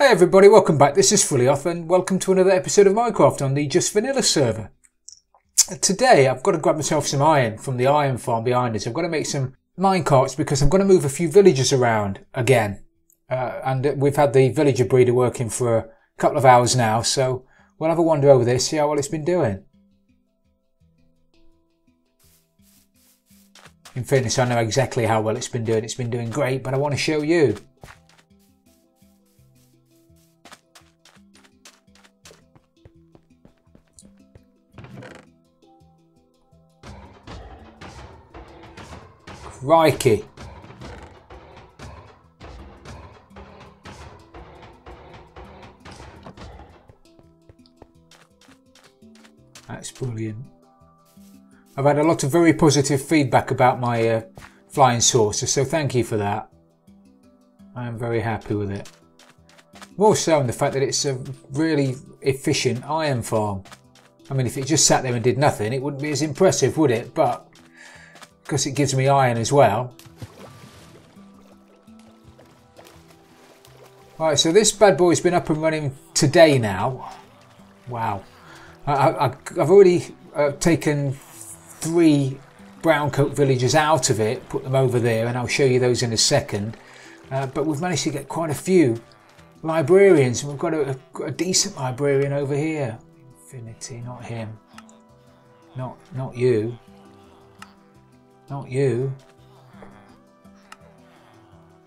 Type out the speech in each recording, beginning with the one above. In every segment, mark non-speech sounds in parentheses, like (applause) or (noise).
Hey everybody, welcome back. This is Frilioth and welcome to another episode of Minecraft on the Just Vanilla server. Today I've got to grab myself some iron from the iron farm behind us. I've got to make some minecarts because I'm going to move a few villagers around again. Uh, and we've had the villager breeder working for a couple of hours now, so we'll have a wander over this, see how well it's been doing. In fairness, I know exactly how well it's been doing. It's been doing great, but I want to show you. Crikey. That's brilliant. I've had a lot of very positive feedback about my uh, flying saucer, so thank you for that. I am very happy with it. More so in the fact that it's a really efficient iron farm. I mean, if it just sat there and did nothing, it wouldn't be as impressive, would it? But because it gives me iron as well. Right, so this bad boy's been up and running today now. Wow. I, have already uh, taken three brown coat villagers out of it, put them over there, and I'll show you those in a second. Uh, but we've managed to get quite a few librarians. And we've got a, a, a decent librarian over here. Infinity, not him. Not, not you. Not you.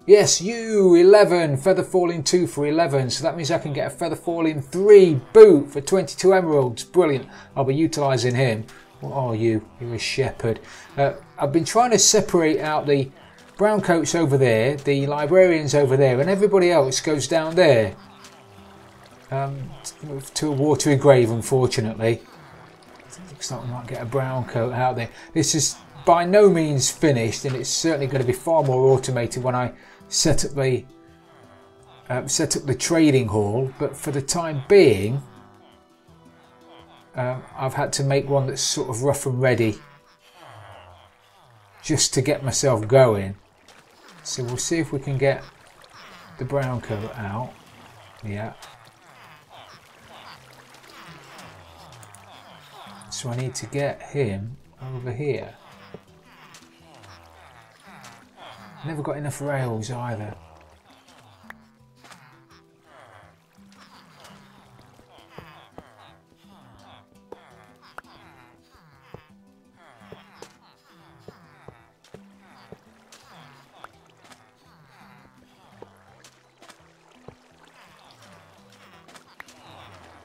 Yes, you, 11. Feather falling 2 for 11. So that means I can get a feather falling 3 boot for 22 emeralds. Brilliant. I'll be utilising him. What are you? You're a shepherd. Uh, I've been trying to separate out the brown coats over there, the librarians over there, and everybody else goes down there. Um, to a watery grave, unfortunately. Looks like might get a brown coat out there. This is by no means finished and it's certainly going to be far more automated when I set up the uh, set up the trading hall but for the time being uh, I've had to make one that's sort of rough and ready just to get myself going. So we'll see if we can get the brown coat out. Yeah. So I need to get him over here Never got enough rails either.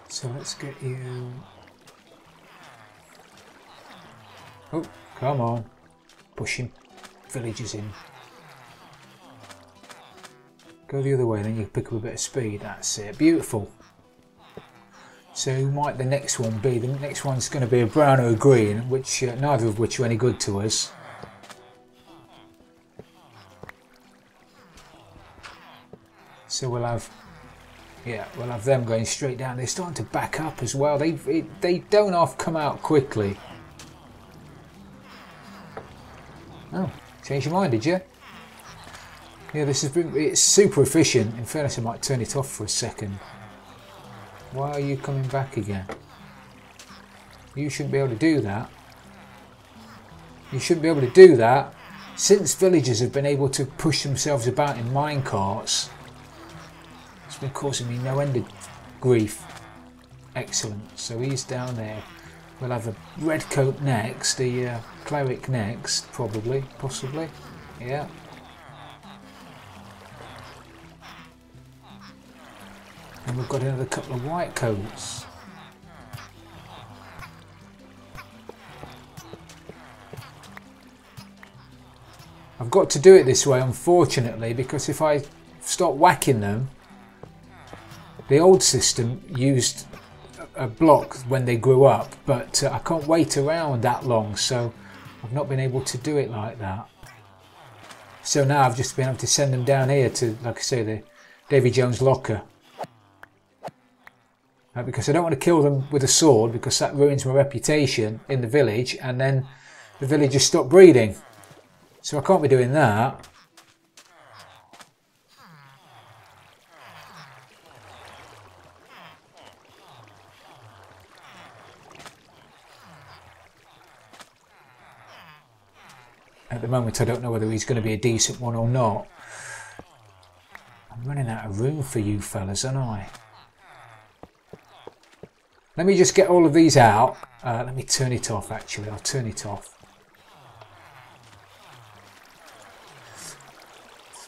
So let's get you... Oh, come on. Push Pushing villages in. Go the other way, then you pick up a bit of speed. That's it. Beautiful. So might the next one be? The next one's going to be a brown or a green, which uh, neither of which are any good to us. So we'll have, yeah, we'll have them going straight down. They're starting to back up as well. They it, they don't half come out quickly. Oh, changed your mind, did you? Yeah, this has been, it's super efficient. In fairness, I might turn it off for a second. Why are you coming back again? You shouldn't be able to do that. You shouldn't be able to do that. Since villagers have been able to push themselves about in minecarts, it's been causing me no end of grief. Excellent. So he's down there. We'll have a red coat next, the uh, cleric next, probably, possibly. Yeah. And we've got another couple of white coats. I've got to do it this way unfortunately because if I start whacking them the old system used a block when they grew up but uh, I can't wait around that long so I've not been able to do it like that. So now I've just been able to send them down here to like I say the Davy Jones locker right, because I don't want to kill them with a sword because that ruins my reputation in the village and then the villagers stop breeding. So I can't be doing that. At the moment I don't know whether he's going to be a decent one or not. I'm running out of room for you fellas, aren't I? Let me just get all of these out. Uh, let me turn it off actually, I'll turn it off.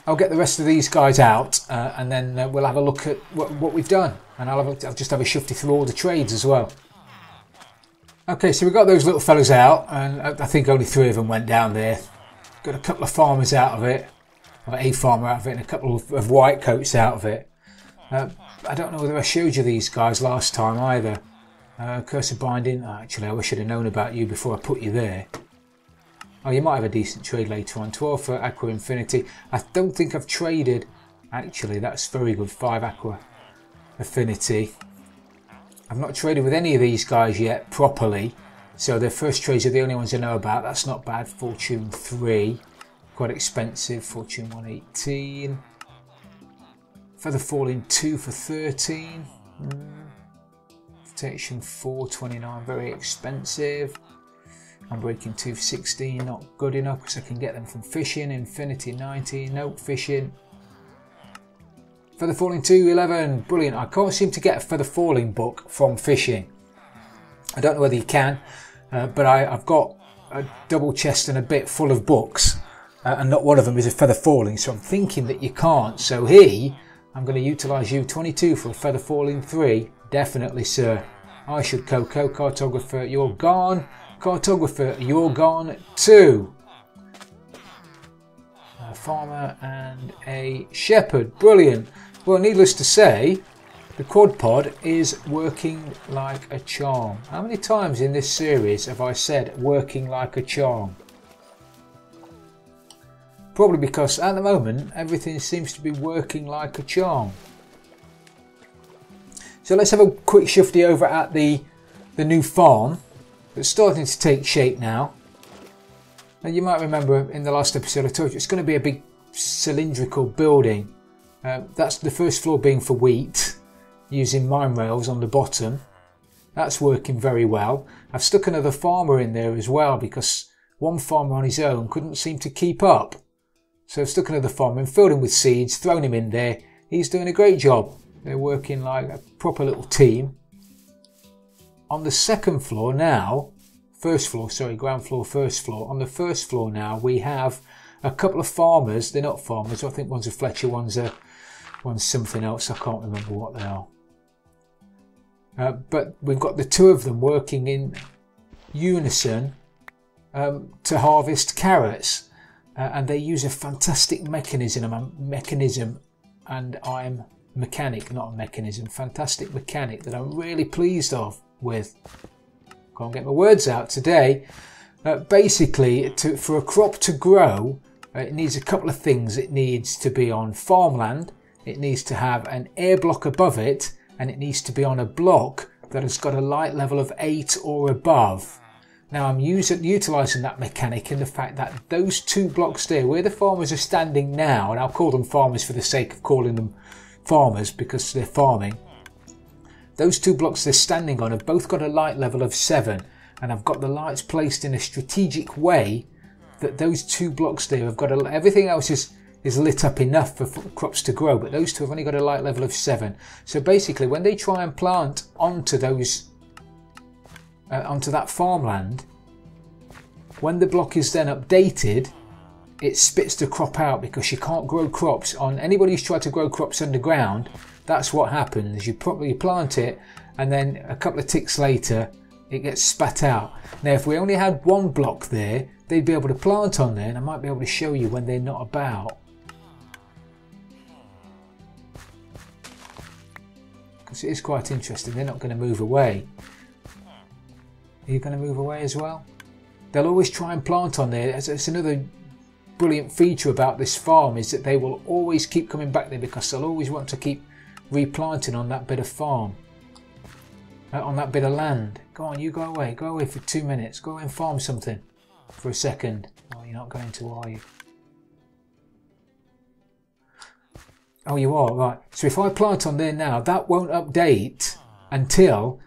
I'll get the rest of these guys out uh, and then uh, we'll have a look at what, what we've done. And I'll, have a, I'll just have a shifty through all the trades as well. Okay, so we got those little fellas out, and I think only three of them went down there. Got a couple of farmers out of it, or a farmer out of it, and a couple of, of white coats out of it. Uh, I don't know whether I showed you these guys last time either. Uh, Curse of Binding, oh, actually I wish I'd have known about you before I put you there. Oh, you might have a decent trade later on. 12 for Aqua Affinity. I don't think I've traded. Actually, that's very good. 5 Aqua Affinity. I've not traded with any of these guys yet properly. So their first trades are the only ones I know about. That's not bad. Fortune 3. Quite expensive. Fortune 118. Feather Falling 2 for 13. Mm. Protection 429. Very expensive. Unbreaking 216, Not good enough because I can get them from fishing. Infinity 19. Nope. Fishing. Feather Falling 211, brilliant. I can't seem to get a Feather Falling book from fishing. I don't know whether you can, uh, but I, have got a double chest and a bit full of books, uh, and not one of them is a Feather Falling, so I'm thinking that you can't. So he, I'm going to utilise you 22 for a Feather Falling 3. Definitely, sir. I should Coco, Cartographer, you're gone. Cartographer, you're gone too a farmer and a shepherd. Brilliant. Well, needless to say, the quad pod is working like a charm. How many times in this series have I said working like a charm? Probably because at the moment everything seems to be working like a charm. So let's have a quick shifty over at the, the new farm. It's starting to take shape now. And you might remember in the last episode I told you it's going to be a big cylindrical building uh, that's the first floor being for wheat using mine rails on the bottom. That's working very well. I've stuck another farmer in there as well because one farmer on his own couldn't seem to keep up. So I've stuck another farmer and filled him with seeds, thrown him in there. He's doing a great job. They're working like a proper little team. On the second floor now, first floor, sorry, ground floor, first floor. On the first floor now, we have a couple of farmers. They're not farmers. I think one's a Fletcher, one's a one's something else. I can't remember what they are. Uh, but we've got the two of them working in unison um, to harvest carrots, uh, and they use a fantastic mechanism. A mechanism, and I'm mechanic, not a mechanism. Fantastic mechanic that I'm really pleased of with. Can't get my words out today. Uh, basically, to, for a crop to grow, uh, it needs a couple of things. It needs to be on farmland, it needs to have an air block above it, and it needs to be on a block that has got a light level of 8 or above. Now I'm using, utilising that mechanic in the fact that those two blocks there, where the farmers are standing now, and I'll call them farmers for the sake of calling them farmers because they're farming, those two blocks they're standing on have both got a light level of 7 and I've got the lights placed in a strategic way that those two blocks there have got a, everything else is is lit up enough for crops to grow, but those two have only got a light level of 7. So basically, when they try and plant onto those, uh, onto that farmland, when the block is then updated, it spits the crop out because you can't grow crops on anybody who's tried to grow crops underground. That's what happens. You probably plant it, and then a couple of ticks later, it gets spat out. Now, if we only had one block there, they'd be able to plant on there and I might be able to show you when they're not about. Because it is quite interesting, they're not going to move away. Are you going to move away as well? They'll always try and plant on there. It's another brilliant feature about this farm is that they will always keep coming back there because they'll always want to keep replanting on that bit of farm. Uh, on that bit of land. Go on, you go away. Go away for two minutes. Go and farm something for a second. Oh, you're not going to, are you? Oh, you are, right. So if I plant on there now, that won't update until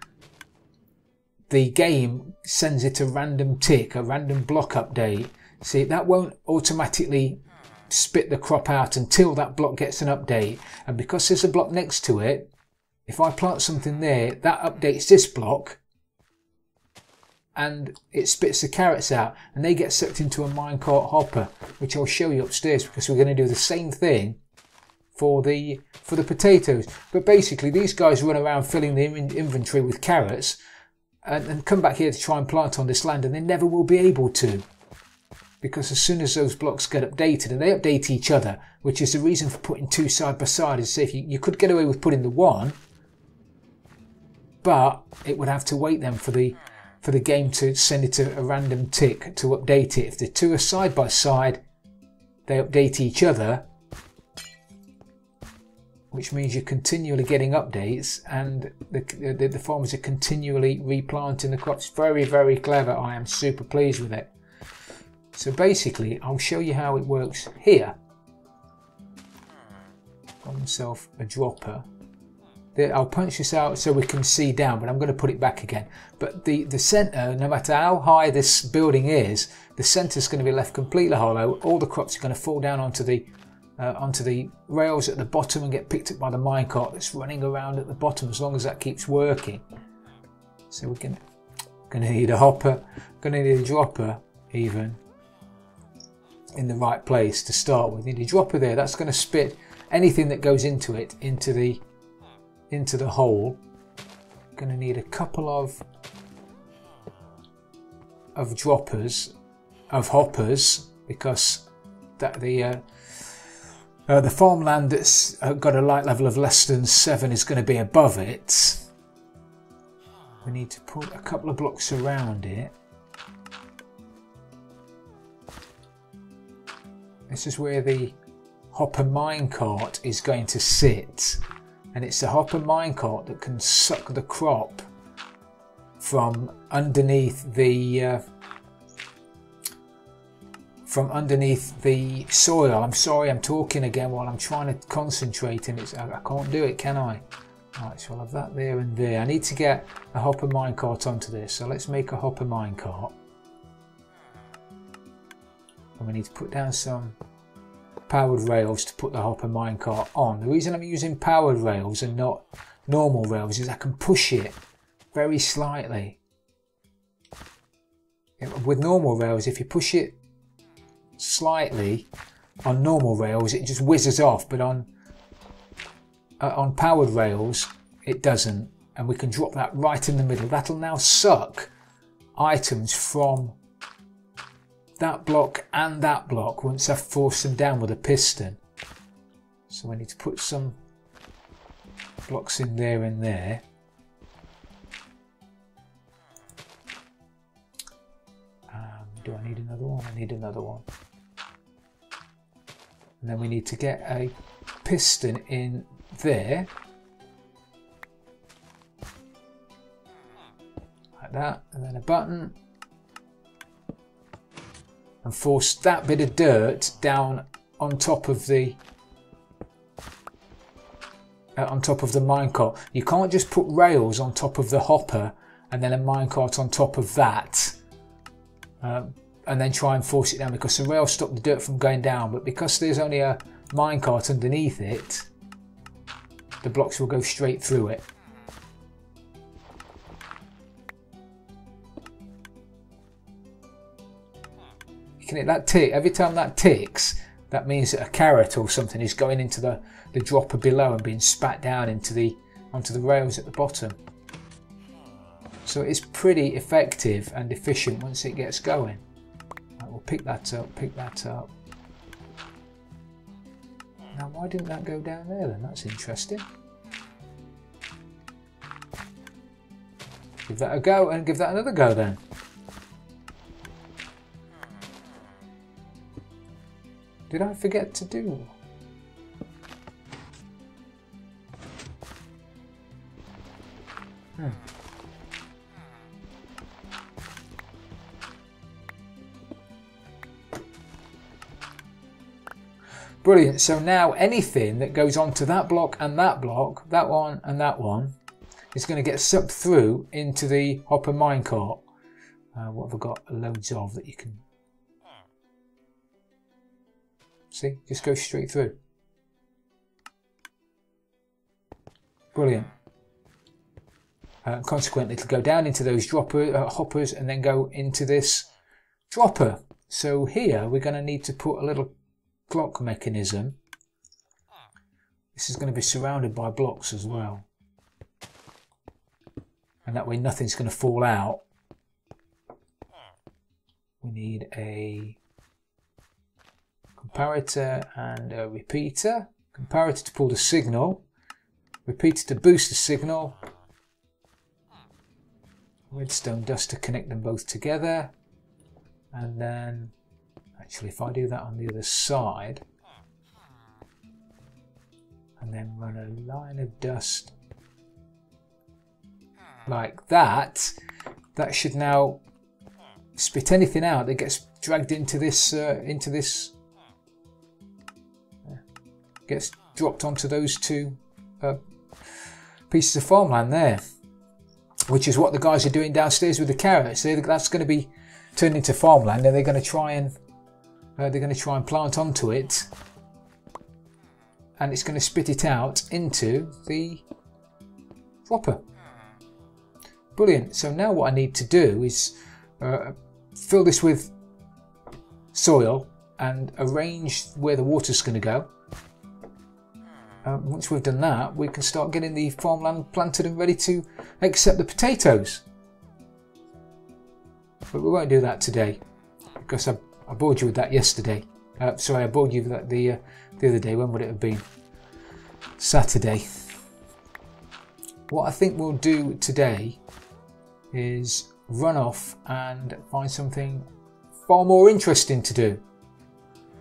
the game sends it a random tick, a random block update. See, that won't automatically spit the crop out until that block gets an update. And because there's a block next to it, if I plant something there, that updates this block and it spits the carrots out and they get sucked into a minecart hopper, which I'll show you upstairs because we're going to do the same thing for the for the potatoes. But basically, these guys run around filling the inventory with carrots and, and come back here to try and plant on this land, and they never will be able to because as soon as those blocks get updated, and they update each other, which is the reason for putting two side by side, is if you, you could get away with putting the one, but it would have to wait then for the for the game to send it a, a random tick to update it. If the two are side by side, they update each other, which means you're continually getting updates and the, the, the, farmers are continually replanting the crops. Very, very clever. I am super pleased with it. So basically, I'll show you how it works here. Got myself a dropper. I'll punch this out so we can see down, but I'm going to put it back again. But the, the centre, no matter how high this building is, the centre is going to be left completely hollow. All the crops are going to fall down onto the uh, onto the rails at the bottom and get picked up by the minecart that's running around at the bottom as long as that keeps working. So we're going to need a hopper, going to need a dropper even in the right place to start with. You need a dropper there. That's going to spit anything that goes into it into the into the hole. Going to need a couple of of droppers of hoppers because that the uh, uh, the farmland that's got a light level of less than seven is going to be above it. We need to put a couple of blocks around it. This is where the hopper minecart is going to sit. And it's the hopper minecart that can suck the crop from underneath the uh, from underneath the soil. I'm sorry I'm talking again while I'm trying to concentrate and it's, I, can't do it, can I? Right, so I'll have that there and there. I need to get a hopper minecart onto this, so let's make a hopper minecart we need to put down some powered rails to put the hopper minecart on. The reason I'm using powered rails and not normal rails is I can push it very slightly. With normal rails, if you push it slightly on normal rails, it just whizzes off, but on uh, on powered rails, it doesn't. And we can drop that right in the middle. That'll now suck items from that block and that block once I've forced them down with a piston. So I need to put some blocks in there and there. Um, do I need another one? I need another one. And then we need to get a piston in there. Like that. And then a button and force that bit of dirt down on top of the uh, on top of the minecart. You can't just put rails on top of the hopper and then a minecart on top of that um, and then try and force it down because the rails stop the dirt from going down but because there's only a minecart underneath it the blocks will go straight through it. Can that tick every time that ticks that means that a carrot or something is going into the, the dropper below and being spat down into the onto the rails at the bottom. So it's pretty effective and efficient once it gets going. Right, we'll pick that up, pick that up. Now why didn't that go down there then? That's interesting. Give that a go and give that another go then. Did I forget to do? Hmm. Brilliant. So now anything that goes onto that block and that block, that one and that one, is going to get sucked through into the hopper minecart. Uh, what have I got? Loads of that you can See, just go straight through. Brilliant. Uh, consequently, it'll go down into those dropper uh, hoppers and then go into this dropper. So here we're going to need to put a little clock mechanism. This is going to be surrounded by blocks as well. And that way nothing's going to fall out. We need a comparator and a repeater. Comparator to pull the signal. Repeater to boost the signal. Redstone dust to connect them both together. And then, actually if I do that on the other side, and then run a line of dust like that, that should now spit anything out that gets dragged into this uh, into this gets dropped onto those two uh, pieces of farmland there, which is what the guys are doing downstairs with the carrots. They're, that's going to be turned into farmland, and they're going to try and uh, they're going to try and plant onto it, and it's going to spit it out into the dropper. Brilliant. So now what I need to do is uh, fill this with soil and arrange where the water's going to go. Uh, once we've done that, we can start getting the farmland planted and ready to accept the potatoes. But we won't do that today because I, I bored you with that yesterday. Uh, sorry, I bored you with that the, uh, the other day. When would it have been? Saturday. What I think we'll do today is run off and find something far more interesting to do.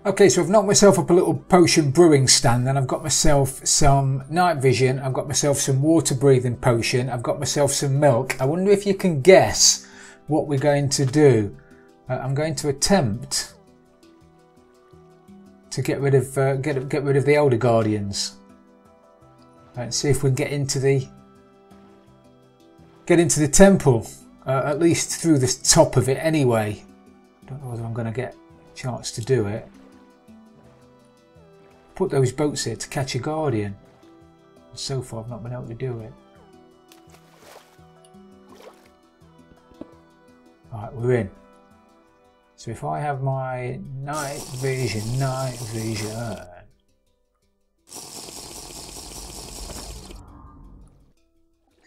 Okay, so I've knocked myself up a little potion brewing stand, and I've got myself some night vision, I've got myself some water breathing potion, I've got myself some milk. I wonder if you can guess what we're going to do. Uh, I'm going to attempt to get rid of uh, get get rid of the elder guardians. Let's see if we can get into the get into the temple, uh, at least through the top of it anyway. I don't know whether I'm going to get a chance to do it. Put those boats here to catch a guardian. So far I've not been able to do it. Right, we're in. So if I have my night vision, night vision.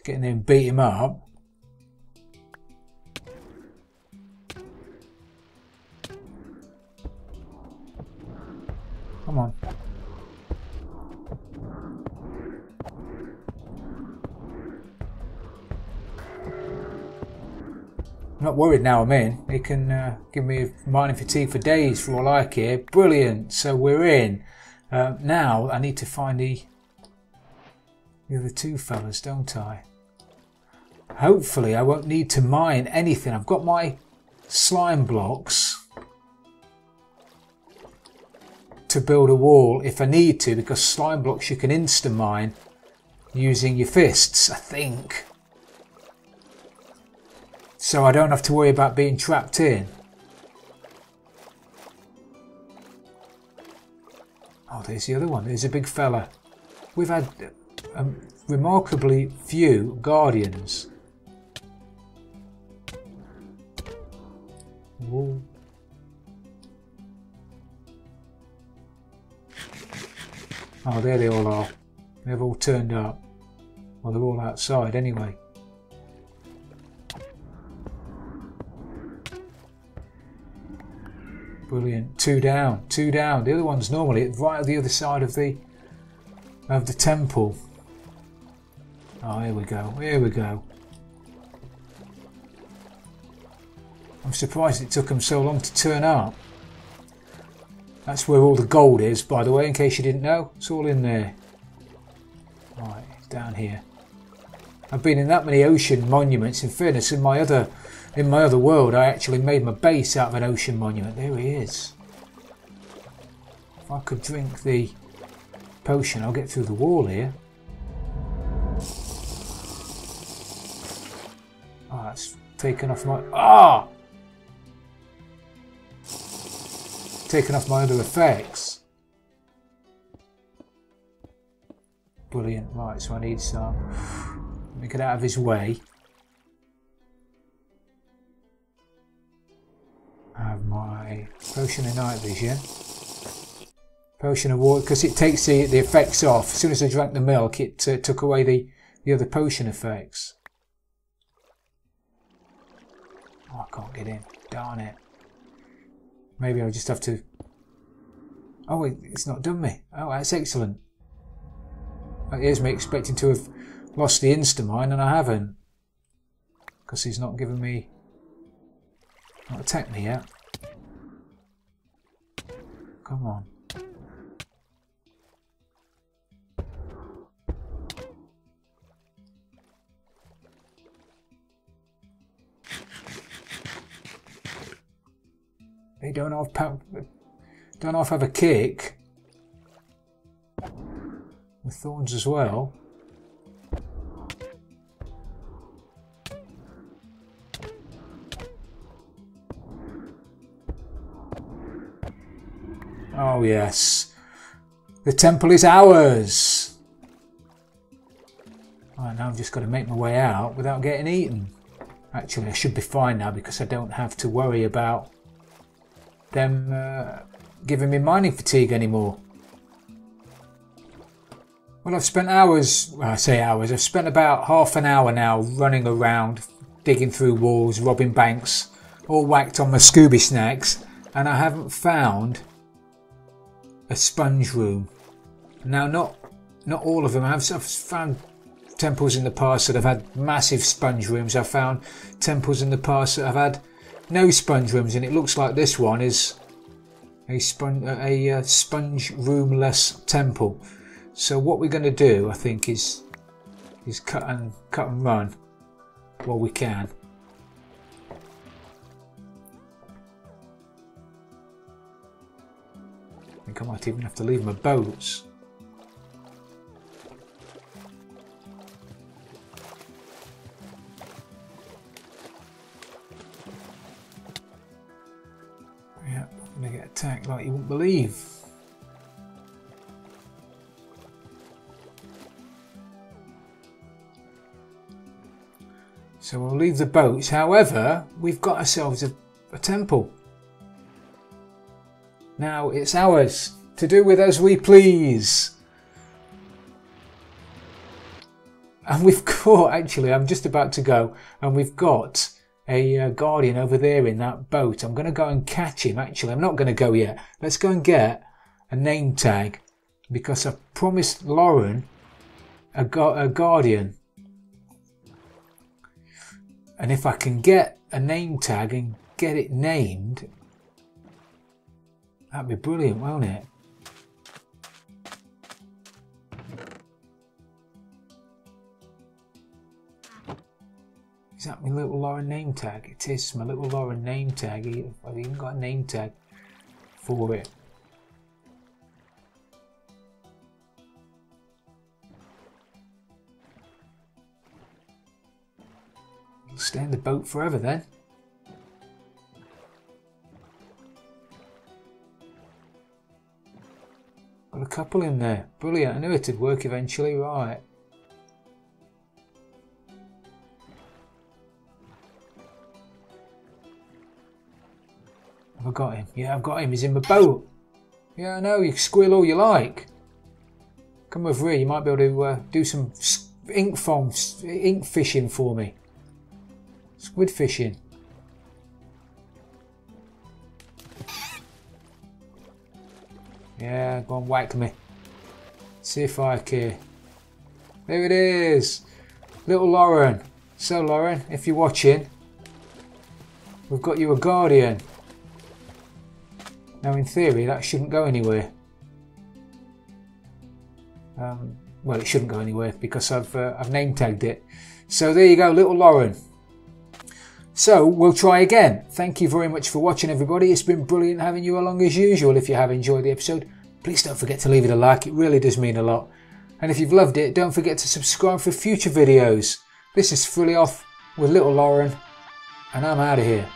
Get in and beat him up. I'm not worried now I'm in. It can uh, give me mining fatigue for days for all I care. Brilliant. So we're in. Uh, now I need to find the, the other two fellas, don't I? Hopefully I won't need to mine anything. I've got my slime blocks to build a wall if I need to because slime blocks you can insta mine using your fists, I think. So I don't have to worry about being trapped in. Oh, there's the other one. There's a big fella. We've had um, remarkably few guardians. Whoa. Oh, there they all are. They've all turned up. Well, they're all outside anyway. Brilliant. Two down. Two down. The other one's normally right at the other side of the of the temple. Oh, here we go. Here we go. I'm surprised it took them so long to turn up. That's where all the gold is, by the way, in case you didn't know. It's all in there. Right, down here. I've been in that many ocean monuments. In fairness, in my other in my other world, I actually made my base out of an ocean monument. There he is. If I could drink the potion, I'll get through the wall here. Oh, that's taken off my... Ah! Oh! Taken off my other effects. Brilliant. Right, so I need some... Let me get out of his way. I have my potion of night vision. Potion of water, because it takes the, the effects off. As soon as I drank the milk, it uh, took away the, the other potion effects. Oh, I can't get in. Darn it. Maybe I'll just have to... Oh, it's not done me. Oh, that's excellent. Here's me expecting to have lost the Instamind, and I haven't. Because he's not given me... Not attacked me yet. Come on. They don't half don't have a kick with thorns as well. Oh yes, the temple is ours. Right now I've just got to make my way out without getting eaten. Actually, I should be fine now because I don't have to worry about them uh, giving me mining fatigue anymore. Well, I've spent hours, well, I say hours, I've spent about half an hour now running around, digging through walls, robbing banks, all whacked on my Scooby snacks, and I haven't found a sponge room. Now, not not all of them. I've, I've found temples in the past that have had massive sponge rooms. I've found temples in the past that have had no sponge rooms, and it looks like this one is a, sponge a, a uh, sponge roomless temple. So what we're going to do, I think, is is cut and cut and run while we can. I might even have to leave my boats. Yeah, I'm to get attacked like you wouldn't believe. So we'll leave the boats. However, we've got ourselves a, a temple. Now it's ours to do with as we please. And we've (laughs) got, actually, I'm just about to go, and we've got a uh, guardian over there in that boat. I'm going to go and catch him, actually. I'm not going to go yet. Let's go and get a name tag because I promised Lauren a, a guardian. And if I can get a name tag and get it named, that'd be brilliant, won't it? Is that my little Lauren name tag? It is my little Lauren name tag. I've even got a name tag for it. Stay in the boat forever then. Couple in there. Brilliant. I knew it'd work eventually. Right. Have I got him? Yeah, I've got him. He's in my boat. Yeah, I know. You squeal all you like. Come over here. You might be able to uh, do some ink foam, ink fishing for me. Squid fishing. Yeah, go and whack me. See if I care. There it is. Little Lauren. So Lauren, if you're watching, we've got you a guardian. Now in theory that shouldn't go anywhere. Um, well it shouldn't go anywhere because I've, uh, I've name tagged it. So there you go, little Lauren. So we'll try again. Thank you very much for watching everybody. It's been brilliant having you along as usual. If you have enjoyed the episode, please don't forget to leave it a like. It really does mean a lot. And if you've loved it, don't forget to subscribe for future videos. This is Frilioth with Little Lauren, and I'm out of here.